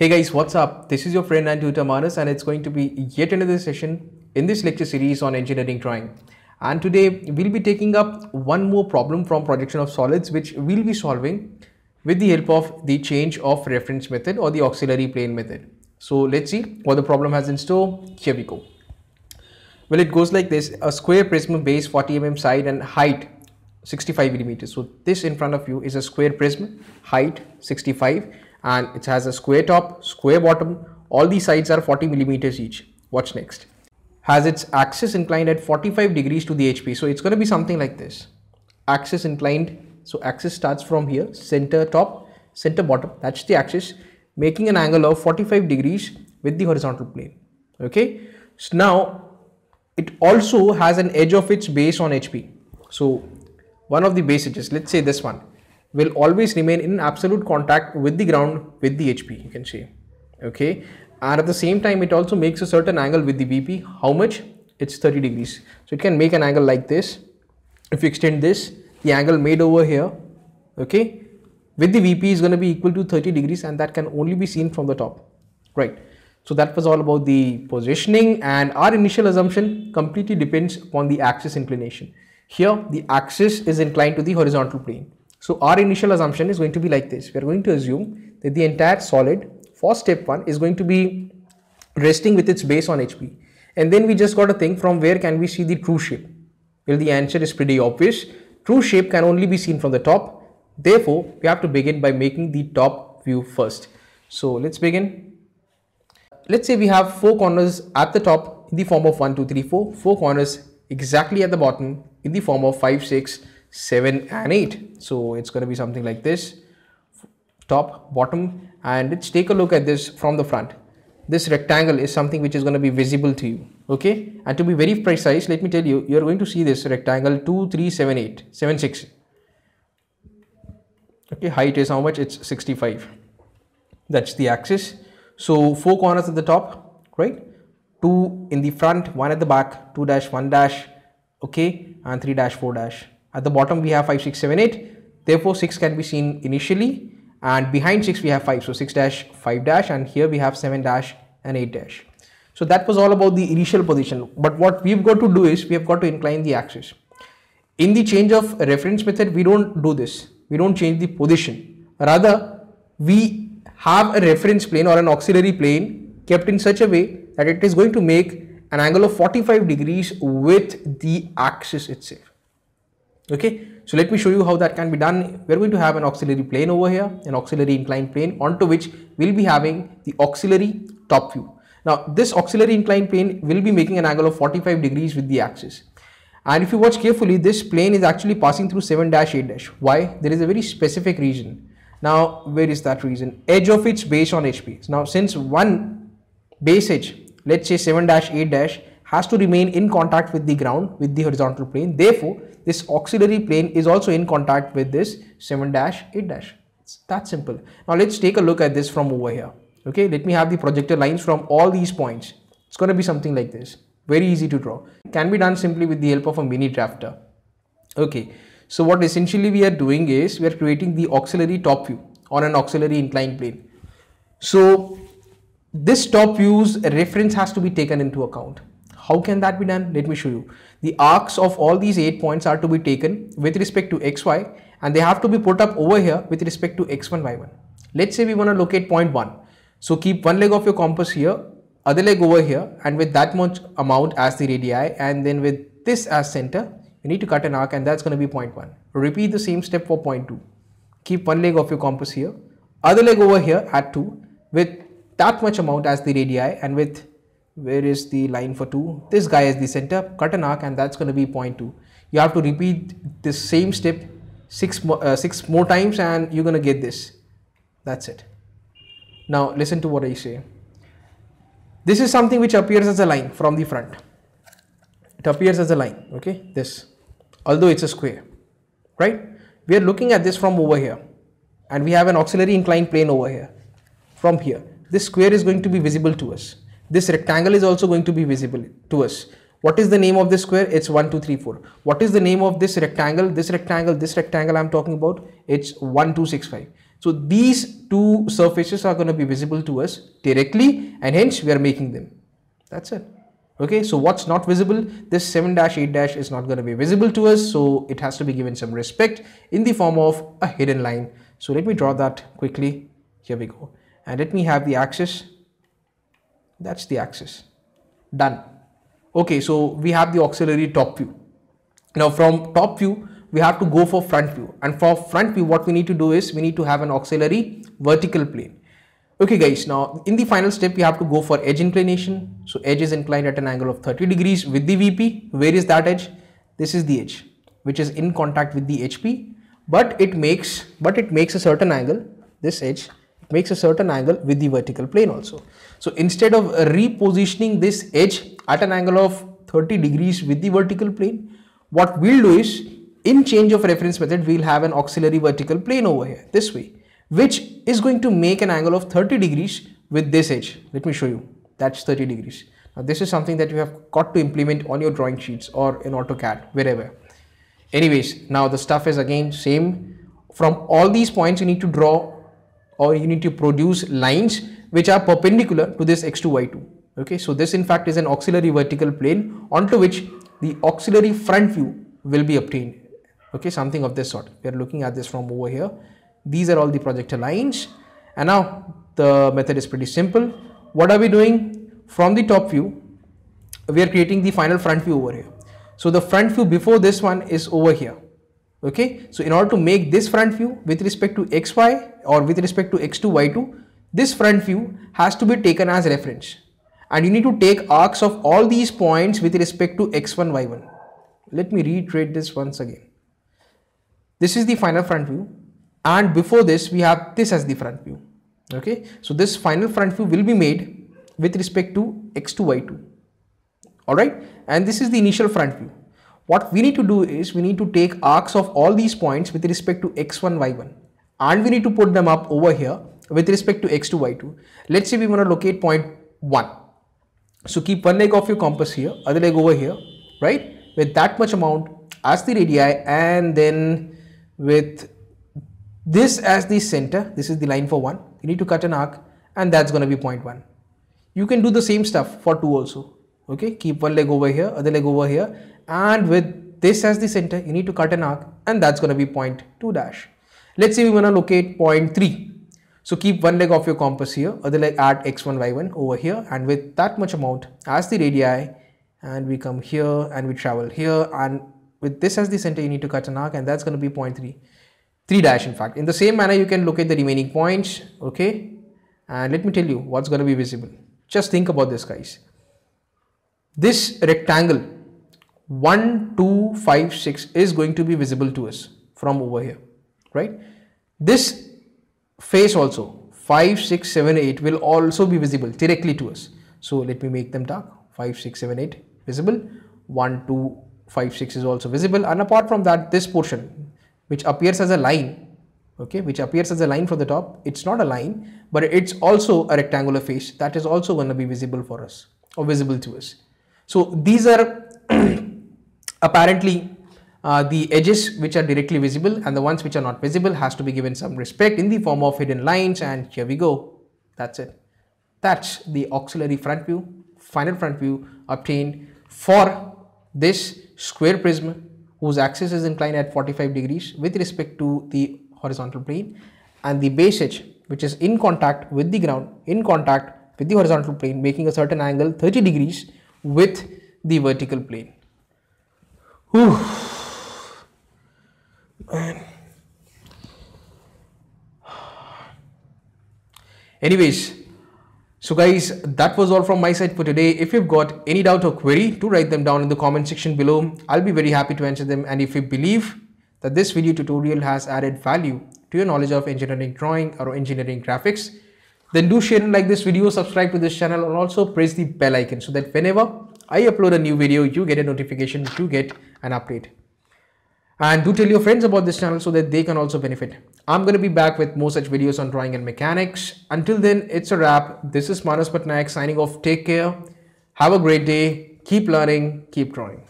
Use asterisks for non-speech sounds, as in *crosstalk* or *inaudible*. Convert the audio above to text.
Hey guys, what's up? This is your friend and tutor Manas and it's going to be yet another session in this lecture series on engineering drawing. And today we'll be taking up one more problem from projection of solids which we'll be solving with the help of the change of reference method or the auxiliary plane method. So let's see what the problem has in store. Here we go. Well, it goes like this, a square prism base 40 mm side and height 65 millimeters. So this in front of you is a square prism, height 65 and it has a square top, square bottom. All these sides are 40 millimeters each. Watch next. Has its axis inclined at 45 degrees to the HP. So it's going to be something like this. Axis inclined. So axis starts from here, center top, center bottom. That's the axis, making an angle of 45 degrees with the horizontal plane. Okay. So now it also has an edge of its base on HP. So one of the base edges, let's say this one, will always remain in absolute contact with the ground with the HP you can see okay? And at the same time it also makes a certain angle with the VP how much? It's 30 degrees. So it can make an angle like this. If you extend this the angle made over here okay with the VP is going to be equal to 30 degrees and that can only be seen from the top. Right? So that was all about the positioning and our initial assumption completely depends upon the axis inclination. Here the axis is inclined to the horizontal plane so our initial assumption is going to be like this. We are going to assume that the entire solid for step 1 is going to be resting with its base on HP. And then we just got to think from where can we see the true shape? Well, the answer is pretty obvious. True shape can only be seen from the top. Therefore, we have to begin by making the top view first. So let's begin. Let's say we have four corners at the top in the form of 1, 2, 3, 4. Four corners exactly at the bottom in the form of 5, 6, 7 and 8 so it's going to be something like this top bottom and let's take a look at this from the front. This rectangle is something which is going to be visible to you okay? And to be very precise let me tell you you're going to see this rectangle 2 3 7 8 7 6 okay height is how much? It's 65 that's the axis. So four corners at the top right? Two in the front one at the back 2 dash 1 dash okay? And 3 dash 4 dash at the bottom we have 5, 6, 7, 8. Therefore 6 can be seen initially and behind 6 we have 5. So 6 dash, 5 dash and here we have 7 dash and 8 dash. So that was all about the initial position. But what we've got to do is we have got to incline the axis. In the change of reference method, we don't do this. We don't change the position. Rather, we have a reference plane or an auxiliary plane kept in such a way that it is going to make an angle of 45 degrees with the axis itself okay so let me show you how that can be done. We're going to have an auxiliary plane over here an auxiliary inclined plane onto which we'll be having the auxiliary top view. Now this auxiliary inclined plane will be making an angle of 45 degrees with the axis. And if you watch carefully this plane is actually passing through 7 dash 8 dash. Why? There is a very specific reason. Now where is that reason? Edge of its base on hp now since one base edge let's say 7 dash 8 dash has to remain in contact with the ground with the horizontal plane. Therefore this auxiliary plane is also in contact with this 7 dash 8 dash. It's that simple. Now let's take a look at this from over here. Okay let me have the projector lines from all these points. It's going to be something like this. Very easy to draw. Can be done simply with the help of a mini drafter. Okay so what essentially we are doing is we are creating the auxiliary top view on an auxiliary inclined plane. So this top view's reference has to be taken into account how can that be done? Let me show you. The arcs of all these eight points are to be taken with respect to xy and they have to be put up over here with respect to x1, y1. Let's say we want to locate point 1. So keep one leg of your compass here, other leg over here and with that much amount as the radii and then with this as center, you need to cut an arc and that's going to be point 1. Repeat the same step for point 2. Keep one leg of your compass here, other leg over here at 2 with that much amount as the radii and with where is the line for 2 this guy is the center cut an arc and that's going to be 0.2 you have to repeat this same step six uh, six more times and you're going to get this. That's it. Now listen to what I say. This is something which appears as a line from the front. It appears as a line okay? This. Although it's a square right? We are looking at this from over here and we have an auxiliary inclined plane over here from here. This square is going to be visible to us this rectangle is also going to be visible to us. What is the name of this square? It's 1, 2, 3, 4. What is the name of this rectangle? This rectangle, this rectangle I'm talking about, it's 1, 2, 6, 5. So these two surfaces are going to be visible to us directly and hence we are making them. That's it. Okay, so what's not visible? This 7 dash 8 dash is not going to be visible to us. So it has to be given some respect in the form of a hidden line. So let me draw that quickly. Here we go. And let me have the axis. That's the axis. Done. Okay, so we have the auxiliary top view. Now from top view, we have to go for front view. And for front view, what we need to do is we need to have an auxiliary vertical plane. Okay guys, now in the final step, we have to go for edge inclination. So edge is inclined at an angle of 30 degrees with the VP. Where is that edge? This is the edge, which is in contact with the HP, but it makes, but it makes a certain angle, this edge, makes a certain angle with the vertical plane also. So instead of repositioning this edge at an angle of 30 degrees with the vertical plane, what we'll do is in change of reference method, we'll have an auxiliary vertical plane over here this way which is going to make an angle of 30 degrees with this edge. Let me show you. That's 30 degrees. Now this is something that you have got to implement on your drawing sheets or in AutoCAD, wherever. Anyways, now the stuff is again same. From all these points, you need to draw or you need to produce lines which are perpendicular to this x2, y2. Okay, so this in fact is an auxiliary vertical plane onto which the auxiliary front view will be obtained. Okay, something of this sort. We are looking at this from over here these are all the projector lines. And now the method is pretty simple. What are we doing? From the top view, we are creating the final front view over here. So the front view before this one is over here. Okay. So in order to make this front view with respect to xy or with respect to x2, y2, this front view has to be taken as reference. And you need to take arcs of all these points with respect to x1, y1. Let me reiterate this once again. This is the final front view. And before this we have this as the front view. Okay? So this final front view will be made with respect to x2 y2 all right and this is the initial front view. What we need to do is we need to take arcs of all these points with respect to x1 y1 and we need to put them up over here with respect to x2 y2 let's say we want to locate point 1 so keep one leg of your compass here other leg over here right with that much amount as the radii and then with this as the center, this is the line for 1, you need to cut an arc and that's going to be 1. You can do the same stuff for 2 also. Okay, keep one leg over here, other leg over here and with this as the center, you need to cut an arc and that's going to be 2 dash. Let's say we want to locate 0.3. So keep one leg of your compass here, other leg at x1, y1 over here and with that much amount as the radii and we come here and we travel here and with this as the center you need to cut an arc and that's going to be 0.3. 3 dash in fact. In the same manner you can locate the remaining points okay? And let me tell you what's going to be visible. Just think about this guys. This rectangle 1 2 5 6 is going to be visible to us from over here right? This face also 5 6 7 8 will also be visible directly to us. So let me make them dark. 5 6 7 8 visible. 1 2 5 6 is also visible. And apart from that this portion which appears as a line okay which appears as a line from the top it's not a line but it's also a rectangular face that is also going to be visible for us or visible to us. So these are *clears throat* apparently uh, the edges which are directly visible and the ones which are not visible has to be given some respect in the form of hidden lines and here we go that's it that's the auxiliary front view final front view obtained for this square prism whose axis is inclined at 45 degrees with respect to the horizontal plane and the base edge which is in contact with the ground in contact with the horizontal plane making a certain angle 30 degrees with the vertical plane. Whew. Man. Anyways, so guys, that was all from my side for today. If you've got any doubt or query, do write them down in the comment section below. I'll be very happy to answer them. And if you believe that this video tutorial has added value to your knowledge of engineering drawing or engineering graphics, then do share and like this video, subscribe to this channel and also press the bell icon so that whenever I upload a new video, you get a notification, you get an update. And do tell your friends about this channel so that they can also benefit. I'm going to be back with more such videos on drawing and mechanics. Until then, it's a wrap. This is Manas Patnaik signing off. Take care. Have a great day. Keep learning. Keep drawing.